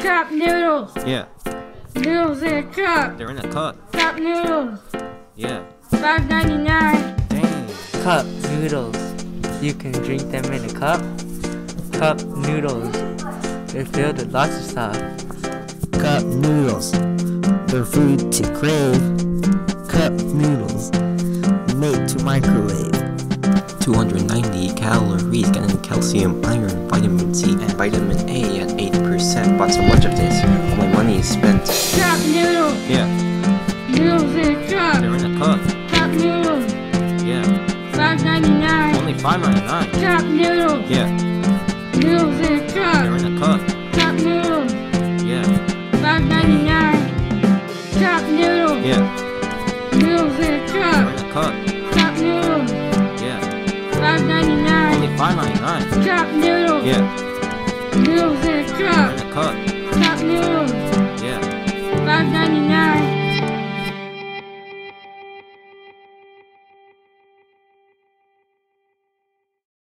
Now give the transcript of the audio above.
Cup noodles. Yeah. Noodles in a cup. They're in a cup. Cup noodles. Yeah. Five ninety nine. Dang. Cup noodles. You can drink them in a cup. Cup noodles. They're filled with lots of stuff. Cup noodles. They're food to crave. Cup noodles. Made to microwave. 290 calories getting calcium, iron, vitamin C, 8%. But so much of this, all my money is spent. Cup noodles. Yeah. Noodles in a cup. They're in a cup. Cup noodles. Yeah. Five ninety nine. Only five ninety nine. Cup noodles. Yeah. Noodles in a They're cup. in a cup. Cup noodles. Yeah. Five ninety nine. Cup noodles. Yeah. Noodles in a They're cup. in a cup. Cup noodles. Yeah. Five ninety nine. Only five ninety nine. Cup noodles. Yeah. Noodles in a They're cup. In a cup.